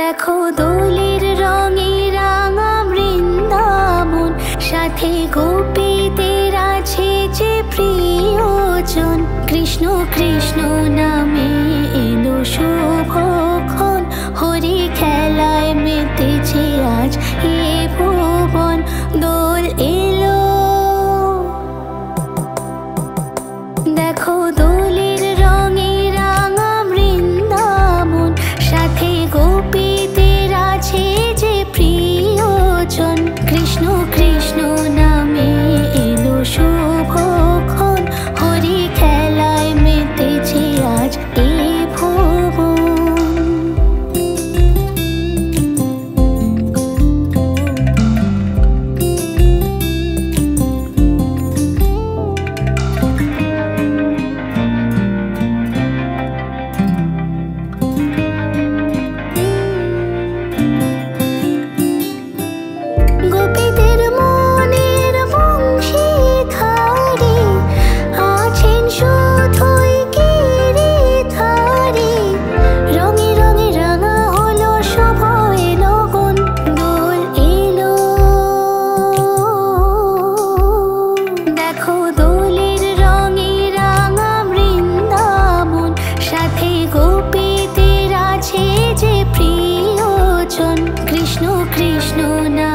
দেখো দোলের রঙে রাঙা বৃন্দাবন, সাথে গোপীদের আছে যে প্রিয়জন। কৃষ্ণ কৃষ্ণ নামে এলো শুভক্ষণ হরি খেলায় মেতেছে আজ No, no.